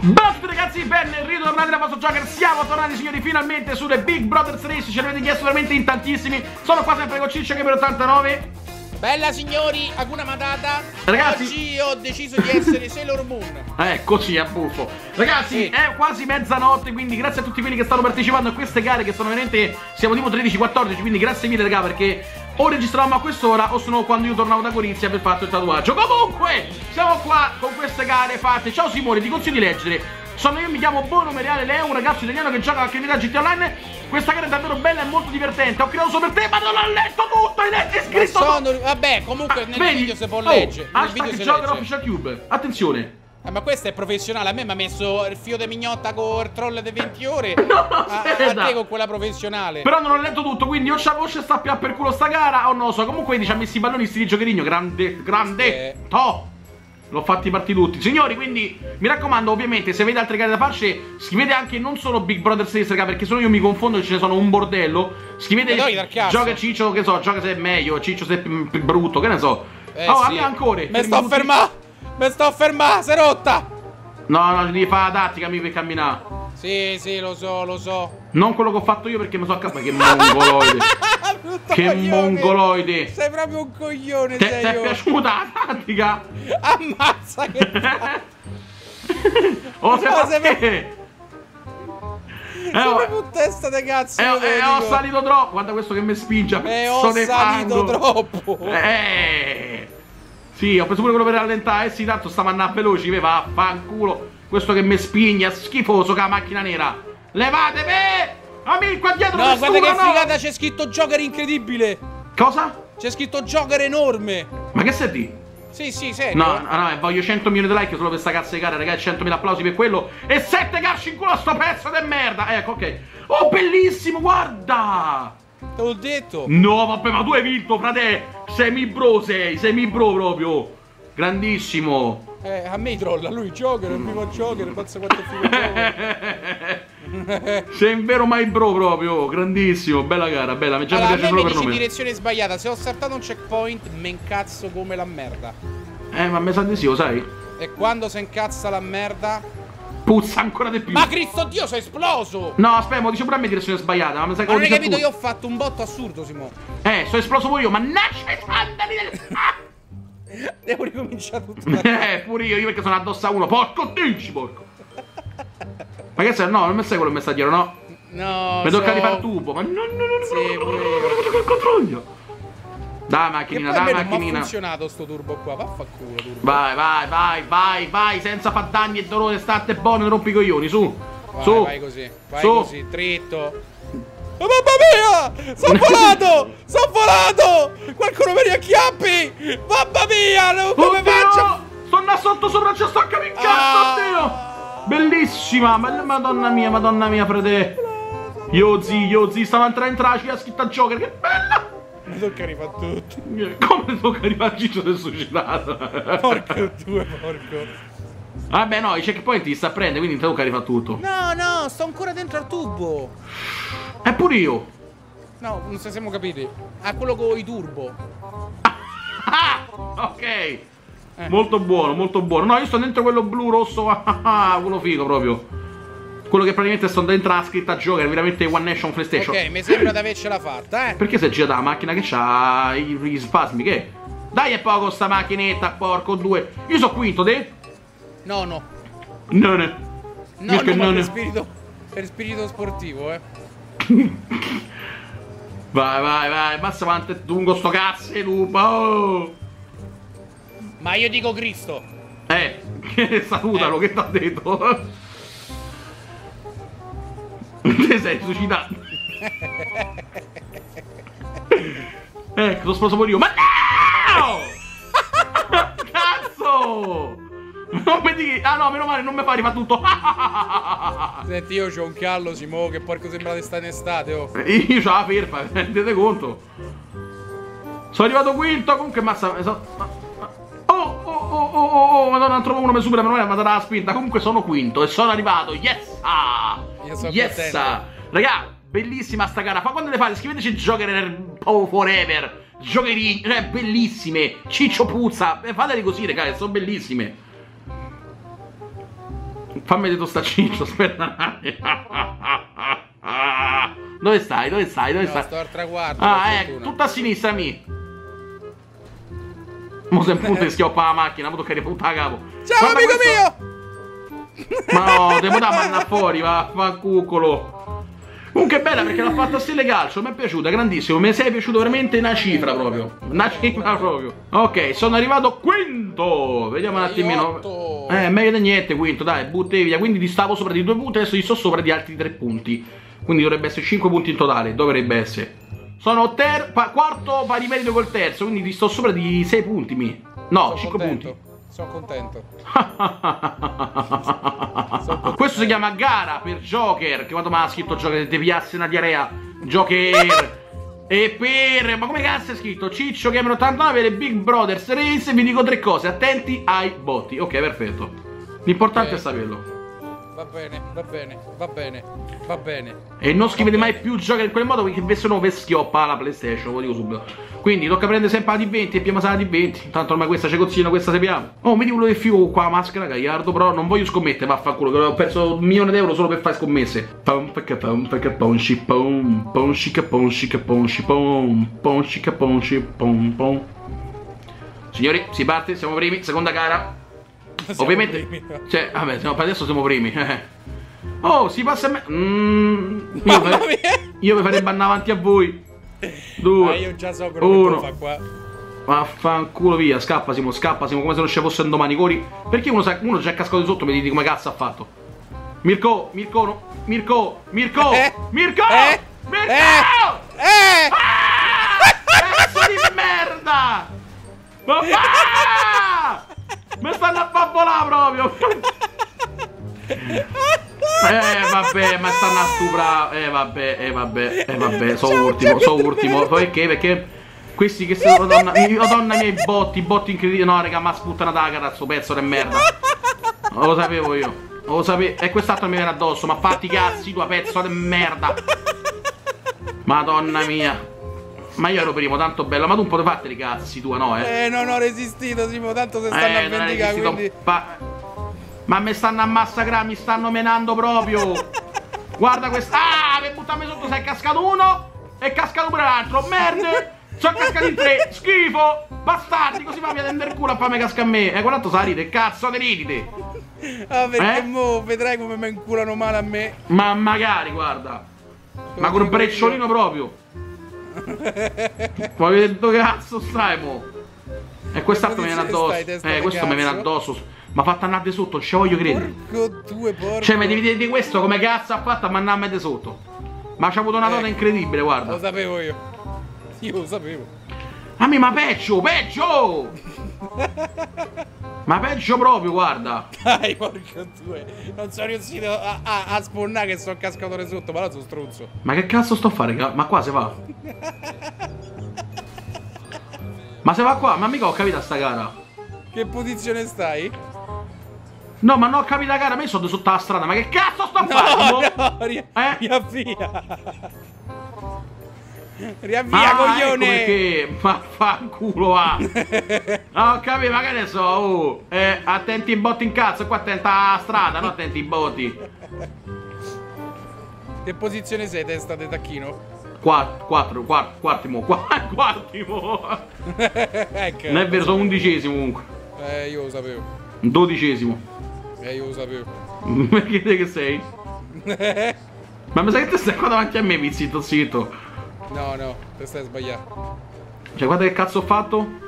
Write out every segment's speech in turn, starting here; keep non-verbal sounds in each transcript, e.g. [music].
Buonasera ragazzi, ben ritornati da vostro Joker. Siamo tornati signori finalmente sulle Big Brothers Race. Ce ne avete chiesto veramente in tantissimi. Sono qua sempre con Ciccio Gamer 89 Bella signori, Aguna Matata. Ragazzi- Oggi ho deciso di essere Sailor Moon. [laughs] Eh, così a buffo. Ragazzi, Sì. è quasi mezzanotte Quindi grazie a tutti quelli che stanno partecipando a queste gare Che sono veramente, siamo tipo 13-14 Quindi grazie mille raga perché o registravamo a quest'ora O sono quando io tornavo da Gorizia per fatto il tatuaggio. Comunque, siamo qua con queste gare fatte. Ciao Simone, ti consiglio di leggere. Sono io, mi chiamo Bono Meriale Leo, un ragazzo italiano che gioca a criminalità GT Online. Questa gara è davvero bella e molto divertente. Ho creato solo per te, ma non ho letto tutto Hai letto scritto sono... Vabbè, comunque nel Vedi? video si può Oh, leggere hashtag legge. Official Cube. Attenzione Eh, Ma questo è professionale A me mi ha messo il fio di mignotta con il troll di 20 ore [laughs] No, a, a aspetta. te con quella professionale Però non ho letto tutto, quindi o c'è o c'è sta più per culo sta gara o non lo so. Comunque ci ha messo i palloni sti di giocherino, grande, grande. Eh. To! L'ho fatti partire tutti. Signori, quindi mi raccomando, ovviamente, se avete altre gare da farci, scrivete anche non solo Big Brother 6 raga, perché se no io mi confondo e ce ne sono un bordello. Scrivete gioca Ciccio, che so, gioca se è meglio, Ciccio se è brutto, che ne so. Eh, oh, sì. ancora. Mi sto a fermare Mi sto si è rotta No, no, devi fare la tattica mi per camminare. Sì, sì, lo so, lo so Non quello che ho fatto io perché mi so a casa. Che mongoloide. [laughs] Che coglione. mongoloide. Sei proprio un coglione, Ti sei è piaciuta la tattica? [laughs] Ammazza che [laughs] Oh, se No, fa se- te! Eh, Sei oh, proprio un testa di cazzo eh, eh, ho salito troppo. Guarda questo che mi spinge. Eh, ho salito troppo Eh. Sì, ho preso pure quello per rallentare. Eh sì, tanto stavo andando veloci. Mi va, fanculo. Questo che mi spinge, schifoso che la macchina nera. Levatevi! Amico, qua dietro No, guarda che no! figata c'è scritto Joker incredibile Cosa? C'è scritto Joker enorme Ma che sei di? Sì, sì, serio No, no, no, voglio 100 milioni di like solo per sta cazzo di gara, ragazzi, 100.000 applausi per quello e 7 calci in culo a sto pezzo di merda. Ecco, ok. Oh, bellissimo, guarda! Te l'ho detto No, vabbè, ma tu hai vinto, frate! Semi bro sei, semi bro proprio. Grandissimo. Eh, a me trolla, lui Joker, il primo Joker, pensa quanto figo [laughs] sei un vero my bro proprio, grandissimo, bella gara, bella, mi già Allora, mi piace me mi per nome. direzione sbagliata Se ho saltato un checkpoint, me incazzo come la merda Eh, ma mi sa di sì, lo sai? E quando si incazza la merda Puzza ancora di più. Ma Cristo Dio, sei esploso No, aspetta, mo dice pure a me direzione sbagliata, ma mi sa che non hai capito, tu. io ho fatto un botto assurdo, Simo Eh, sono esploso pure io, ma nasce i sandali del... Ah! Devo ricominciare tutto. Eh, pure io, io perché sono addosso a uno. Porco dici, porco. Ma che sei? No, non mi sai quello messaggero, no? No, Mi tocca so- rifare il tubo. Ma no, no, no, no. Sì, no, no, pure no, io. no, no, no, controglio. Dai, Che macchinina, poi a dai, me non mi ha macchinina. funzionato sto turbo qua, vaffanculo turbo. Vai, vai, vai, vai, vai, senza far danni e dolore, state buono, non rompi i coglioni, su. Vai, su. vai così, vai Su. così, dritto. Oh, mamma mia! Sono [laughs] volato! Sono volato! Qualcuno mi riacchiappi! Mamma mia! non- Come Oddio! faccio? Sto là sotto sopra, c'è sto mi incazzo, Ah. oddio! Bellissima, ma- madonna mia, madonna mia, frate. Io zi, io zi, stavo entrando in traci, ha scritto a Joker, che bella! Mi tocca rifare tutto. Come tocca arrivare a Ciccio del suicidato? Porco due, porco. Vabbè no, i checkpoint ti sta a prendere, quindi tocca rifare tutto. No, no, sto ancora dentro al tubo. Eppure io. No, non ci siamo capiti. Ah, quello con i turbo. Ah, ok. Molto buono, molto buono. No, io sto dentro quello blu, rosso, [laughs] ah, ah, ah, quello figo proprio. Quello che praticamente sto dentro la scritta Joker, veramente One Nation PlayStation. Ok, mi sembra di avercela fatta, eh. Perché si è girata la macchina che c'ha i, spasmi, che? Dai è poco sta macchinetta, porco due. Io so quinto, te? No, no. No, no. No, no, non- per spirito, per spirito sportivo, eh. [laughs] Vai, vai, vai, basta quanto è lungo sto cazzo di lupa, oh. Ma io dico Cristo. Eh, che [laughs] salutalo, Eh. che t'ha detto? Te sei suicidato. [laughs] ecco, lo sposo pure io. Ma no! [laughs] Cazzo! Non mi dici... Ah no, meno male, non mi fa rifare tutto. [laughs] Senti, io c'ho un callo, Simo, che porco sembra di stare in estate, oh. io c'ho la ferma, rendete conto? Sono arrivato quinto, comunque mazza... ma- ma- Oh, oh, oh, oh, oh, oh, madonna, trovo uno mi supera, meno male, mi ha dato la spinta. Comunque sono quinto e sono arrivato, yes! Ah! Io sono yes! Raga, bellissima sta gara. Ma quando le fate? Scriveteci Joker oh, Forever. Giocherini, cioè, bellissime. Ciccio Puzza. Eh, fatele così, raga, sono bellissime. Fammi vedere tostaciccio, [laughs] aspetta. Dove stai? Dove stai? Dove No, stai? sto al traguardo. Ah, ecco, tutta a sinistra, mi. Mo se punto [laughs] schioppa la macchina, mo tocca ripuntare a capo. Ciao Guarda amico questo- mio! Ma no, devo da manna fuori, va, fa cucolo. Comunque è bella perché l'ha fatta a stile calcio, mi è piaciuta, grandissimo, mi sei piaciuto veramente una cifra proprio. Una cifra proprio. Ok, sono arrivato quinto. Vediamo un Sei attimino. Eh, meglio di niente, quinto, dai, butti via. Quindi ti stavo sopra di due punti, adesso ti sto sopra di altri tre punti. Quindi dovrebbe essere 5 punti in totale, dovrebbe essere. Sono quarto pari merito col terzo, quindi ti sto sopra di 6 punti, mi. No, Sono 5 contento. punti. Sono contento. [laughs] Questo si chiama gara per Joker. Che quando mi ha scritto Joker ti piasse una diarrea. Joker. [laughs] e per. Ma come cazzo è scritto? Ciccio Gamer 89 le Big Brothers Race. Vi dico tre cose. Attenti ai botti. Ok, perfetto. L'importante Ok. è saperlo. Va bene, va bene, va bene, va bene. E non scrivete mai più Joker in quel modo perché se no vi schioppa la PlayStation, lo dico subito. Quindi tocca prendere sempre la D20 e prima la D20. Tanto ormai questa c'è cozzino, questa sappiamo. Oh, vedi quello del figo qua, maschera Gagliardo, però non voglio scommettere, vaffanculo, che ho perso un milione d'euro solo per fare scommesse. Pom perché pom perché pom shi pom pom shika pom shika pom shi pom pom shika pom shi pom pom. Signori, si parte, siamo primi, seconda gara. Ovviamente, primi. cioè, vabbè, siamo- per adesso siamo primi. Oh, si passa a me. Mm, io, mia! io mi farei bannare avanti a voi. Due. Ah, io già so quello uno. che fa qua. Vaffanculo via, scappa Simo, scappa Simo, come se non ci fosse un domani cori. Perché uno, sa, uno già è cascato di sotto e mi dici come cazzo ha fatto? Mirko, Mirko, no, Mirko, Mirko, Eh? Mirko, Eh? Mirko! Eh? Eh! Ah! Pezzo di merda! [laughs] Papà! Mi stanno a far volare proprio! [laughs] Eh vabbè, ma stanno a stuprare. Eh vabbè, eh vabbè, eh vabbè, so Ciao, ultimo, ciao. so ultimo. Perché? Perché questi che sono madonna, madonna mia i botti, i botti incredibili. No, raga, ma sputtana da cazzo, pezzo di merda. Lo sapevo io. Lo sapevo. E quest'altro mi viene addosso, ma fatti cazzi tua pezzo di merda. Madonna mia. Ma io ero primo, tanto bello. Ma tu un po' di fatti i cazzi tua, no, eh? Eh, non ho resistito, Simo, tanto se stanno Eh, a vendicare, quindi... Ma mi stanno a massacrare, mi stanno menando proprio. Guarda questa. Ah, per buttarmi sotto sei cascato uno e cascato pure l'altro. Merda! Sono cascati in tre. Schifo! Bastardi, così fa via tendere il culo a farmi casca a me. E quanto sa ride? Cazzo te ridite? Ah, perché Eh? mo vedrai come mi inculano male a me. Ma magari, guarda. Ma col brecciolino proprio. Dove cazzo stai, mo. E quest'altro mi viene addosso. Eh, questo mi viene addosso. Ma fatta andare di sotto, non ci voglio credere. Cioè, mi devi dire di questo come cazzo ha fatto a mandarmi di sotto. Ma c'ha avuto una nota Eh. incredibile, Lo guarda. sapevo io. Io lo sapevo. Ah, ma peggio, peggio! [laughs] ma peggio proprio, guarda. Dai, porco due. Non sono riuscito a, a, a spawnare che sono cascatore sotto, ma là sono stronzo. Ma che cazzo sto a fare? Ma qua si va? ma se va qua? Ma mica ho capito sta gara. Che posizione stai? No, ma non ho capito la gara, io sono sotto la strada. Ma che cazzo sto a fare? No, no, ri- Eh? riavvia. Riavvia, Ah, ecco coglione. perché ma fa culo va ah, [laughs] ho capito ma che ne so oh. eh, attenti i botti in cazzo qua attenta alla strada non attenti i botti Che posizione sei, testa di tacchino? Quattro, quattro, quattro, quartimo, qua- [laughs] quartimo. [laughs] ecco. Non è vero, sono undicesimo comunque. Eh, io lo sapevo. Dodicesimo. Eh, io lo sapevo. Perché te che sei? Ma mi sa che te stai qua davanti a me, pizzito, zitto. No, no, te stai sbagliando. Cioè, guarda che cazzo ho fatto.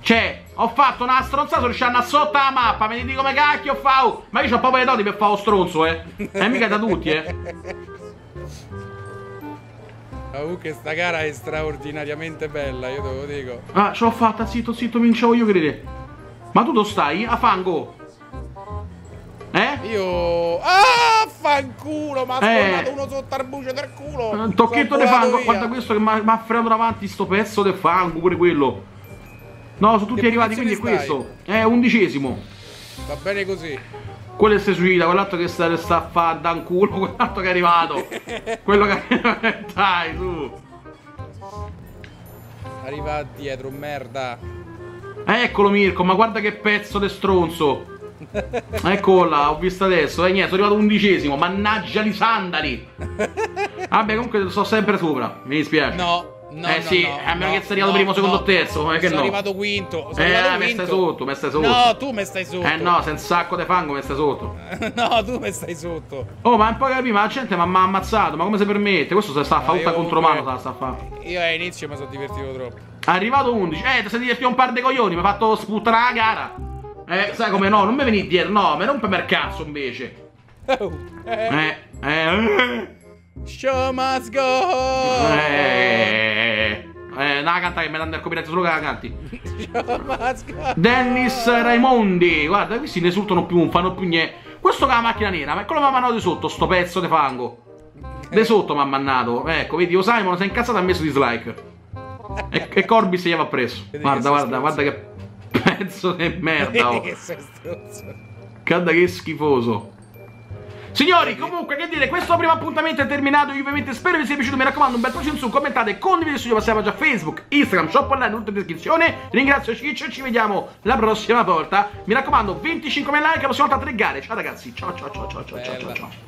Cioè, ho fatto una stronzata, sono riuscito a sotto la mappa, ne dico come cacchio ho fatto. Ma io ho proprio le doti per fare lo stronzo, eh. E mica da tutti, eh. [laughs] Comunque sta gara è straordinariamente bella, io te lo dico. Ah, ce l'ho fatta, zitto, zitto, vincevo io, credere. Ma tu dove stai? A fango? Eh? Io... Ah, fanculo, mi ha Eh. sfondato uno sotto al bucio del culo. Un tocchetto di fango, via. guarda questo che mi ha- frenato davanti sto pezzo di fango, pure quello. No, sono tutti Che arrivati, quindi è questo. È undicesimo. Va bene così. Quello che si suicida, quell'altro che sta, sta a fare da un culo, [laughs] quell'altro che è arrivato. Quello che... [laughs] Dai, tu. Arriva dietro, merda. Eccolo Mirko, ma guarda che pezzo di stronzo. Eccola, ho visto adesso. E eh, niente, sono arrivato undicesimo. Mannaggia li sandali. Vabbè, comunque sto sempre sopra. Mi dispiace. No. No, eh no, sì, no, a meno no, che sei arrivato no, primo, secondo no. terzo, come che sono no? arrivato quinto. Sono Eh, arrivato me quinto. stai sotto, me stai sotto. No, tu mi stai sotto. Eh no, un sacco di fango, me stai sotto. [laughs] no, tu mi stai sotto. Oh, ma un po' capi, ma la gente mi ha ammazzato, ma come si permette? Questo sta a fare tutta io contromano, comunque- sta a fare. Io all'inizio mi sono divertito troppo. Arrivato 11. Eh, ti sei divertito un par di coglioni, mi ha fatto sputtare la gara. Eh, sai come no? Non mi venì dietro, no, mi rompe per cazzo invece. Oh, eh. Eh, eh, Show must go. eh. Eh, no, canta che mi danno il copyright solo che la canti. [laughs] Show must go. Dennis Raimondi, guarda, questi ne esultano più, non fanno più niente. Questo che ha la macchina nera, ma quello mi ha mandato di sotto, sto pezzo di fango. De sotto mi ha mannato. Ecco, vedi, io Simon si è incazzato e ha messo dislike. E, e Corby si va preso. Guarda, che guarda, guarda che pezzo di merda. Oh. [laughs] Guarda che schifoso. Signori, comunque, che dire, questo primo appuntamento è terminato. Io ovviamente spero vi sia piaciuto. Mi raccomando, un bel pollice in su, commentate, condividete studio. Passiamo già a Facebook, Instagram, shop online, tutto in descrizione. Ringrazio Ciccio e ci vediamo la prossima volta. Mi raccomando, 25.000 like, la prossima volta tre gare. Ciao ragazzi, ciao ciao ciao ciao ciao ciao ciao.